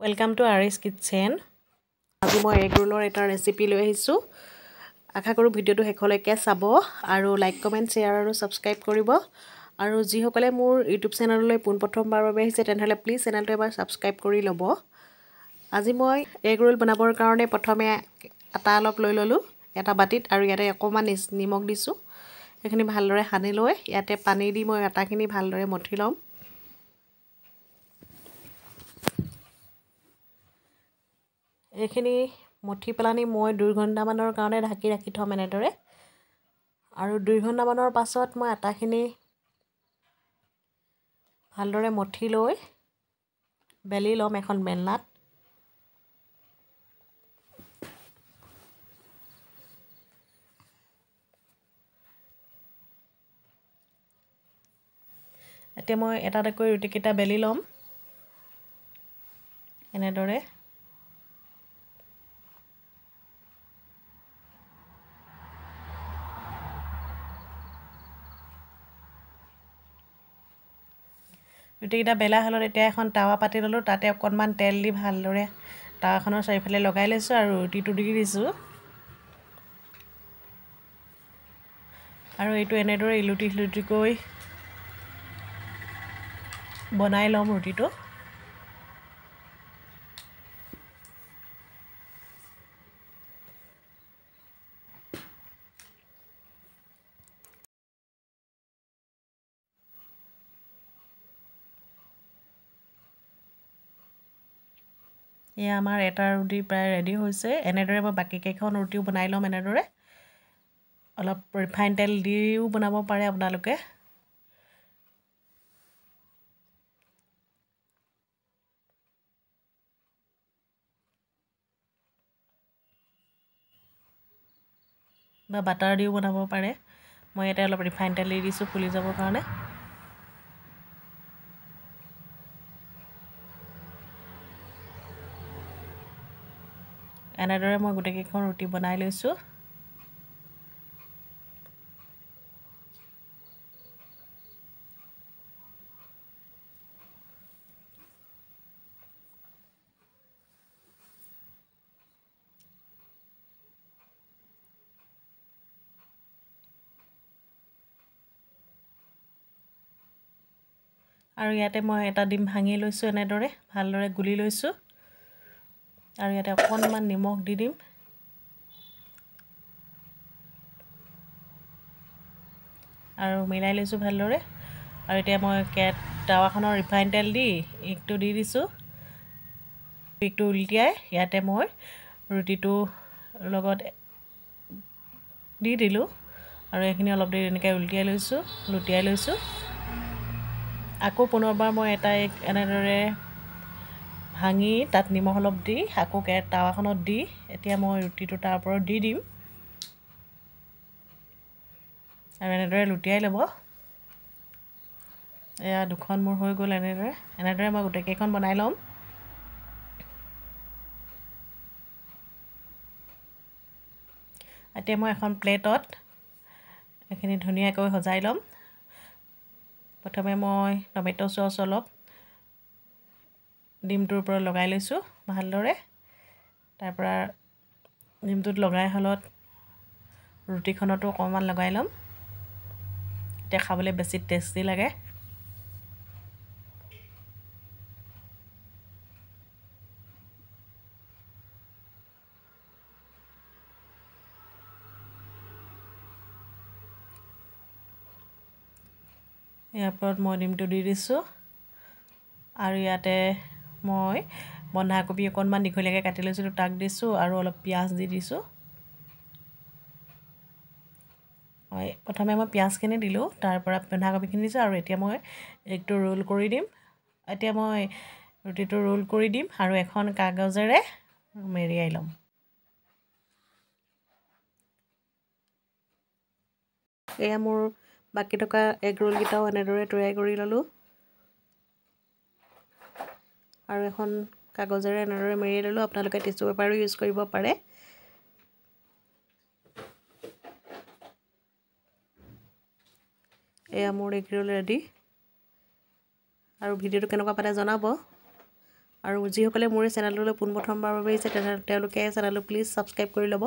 Welcome to R S kitchen আজি মই egg ৰোলৰ এটা ৰেচিপি লৈ আহিছোঁ। আশা কৰোঁ ভিডিঅ'টো শেষলৈকে চাব আৰু লাইক কমেণ্ট শ্বেয়াৰ আৰু ছাবস্ক্ৰাইব কৰিব। আৰু যিসকলে মোৰ ইউটিউব চেনেললৈ পোনপ্ৰথমবাৰৰ বাবে আহিছে তেনেহ'লে প্লিজ চেনেলটো এবাৰ ছাবস্ক্ৰাইব কৰি ল'ব। আজি মই এগ ৰোল বনাবৰ কাৰণে প্ৰথমে আটা অলপ লৈ ল'লোঁ এটা বাতিত আৰু ইয়াতে অকণমান নিমখ দিছোঁ। সেইখিনি ভালদৰে সানি লৈ ইয়াতে পানী দি মই আটাখিনি ভালদৰে মঠি ল'ম। এইখিনি মঠি পেলানি মই দুই ঘণ্টামানৰ কাৰণে ঢাকি ৰাখি থ'ম এনেদৰে। আৰু দুই ঘণ্টামানৰ পাছত মই আটাখিনি ভালদৰে মঠি লৈ বেলি ল'ম এখন বেলনাত এতিয়া মই এটা এটাকৈ ৰুটিকেইটা বেলি ল'ম। এনেদৰে। ৰুটিকেইটা বেলা হ'লত এতিয়া এখন টাৱা পাতি ল'লোঁ তাতে অকণমান তেল দি ভালদৰে টাৱাখনৰ চাৰিওফালে লগাই লৈছোঁ আৰু ৰুটিটো দি দিছোঁ। আৰু এইটো এনেদৰে ইলুটি সিলুটিকৈ বনাই ল'ম ৰুটিটো। এয়া আমাৰ এটা ৰুটি প্ৰায় ৰেডি হৈছে। এনেদৰে মই বাকীকেইখন ৰুটিও বনাই ল'ম এনেদৰে। অলপ ৰিফাইন তেল দিও বনাব পাৰে আপোনালোকে। বা বাটাৰ দিও বনাব পাৰে। মই ইয়াতে অলপ ৰিফাইন তেল দি দিছোঁ ফুলি যাবৰ কাৰণে। এনেদৰে মই গোটেইকেইখন ৰুটি বনাই লৈছোঁ। আৰু ইয়াতে মই এটা ডিম ভাঙি লৈছোঁ এনেদৰে ভালদৰে গুলি লৈছোঁ। আৰু ইয়াতে অকণমান নিমখ দি দিম। আৰু মিলাই লৈছোঁ ভালদৰে। আৰু এতিয়া মই কেট টাৱাখনৰ ৰিফাইন তেল দি এগটো দি দিছোঁ। এগটো উলটিয়াই ইয়াতে মই ৰুটিটো লগত দি দিলোঁ। আৰু এইখিনি অলপ দেৰি এনেকৈ উলটিয়াই লৈছোঁ লুটিয়াই লৈছোঁ। আকৌ পুনৰবাৰ মই এটা এনেদৰে ভাঙি তাত নিমখ অলপ দি আকৌ টাৱাখনত দি এতিয়া মই ৰুটিটো তাৰ ওপৰত দি দিম। আৰু এনেদৰে লুটিয়াই ল'ব। এয়া দুখন মোৰ হৈ গ'ল এনেদৰে। এনেদৰে মই গোটেইকেইখন বনাই ল'ম। এতিয়া মই এখন প্লেটত এইখিনি ধুনীয়াকৈ সজাই ল'ম। প্ৰথমে মই টমেট' চচ অলপ ডিমটোৰ ওপৰত লগাই লৈছোঁ ভালদৰে। তাৰপৰা ডিমটোত লগাই হ'লত ৰুটিখনতো অকণমান লগাই ল'ম। তেতিয়া খাবলৈ বেছি টেষ্টি লাগে। ইয়াৰ ওপৰত মই ডিমটো দি দিছোঁ। আৰু ইয়াতে মই বন্ধাকবি অকণমান দীঘলীয়াকৈ কাটি লৈছিলোঁ তাক দিছোঁ আৰু অলপ পিঁয়াজ দি দিছোঁ। হয় প্ৰথমে মই পিঁয়াজখিনি দিলোঁ তাৰপৰা বন্ধাকবিখিনি দিছোঁ আৰু এতিয়া মই এগটো ৰোল কৰি দিম। এতিয়া মই ৰুটিটো ৰোল কৰি দিম আৰু এখন কাগজেৰে মেৰিয়াই ল'ম। এয়া মোৰ বাকী থকা এগ ৰোলকেইটাও এনেদৰে তৈয়াৰ কৰি ল'লোঁ। আৰু এখন কাগজেৰে এনেদৰে মেৰিয়াই ল'লোঁ। আপোনালোকে টিচু পেপাৰো ইউজ কৰিব পাৰে। এয়া মোৰ এগ ৰোল ৰেডি আৰু ভিডিঅ'টো কেনেকুৱা পালে জনাব। আৰু যিসকলে মোৰ এই চেনেলটোলৈ পোনপ্ৰথমবাৰৰ বাবে আহিছে তেনে তেওঁলোকে চেনেলটো প্লিজ ছাবস্ক্ৰাইব কৰি ল'ব।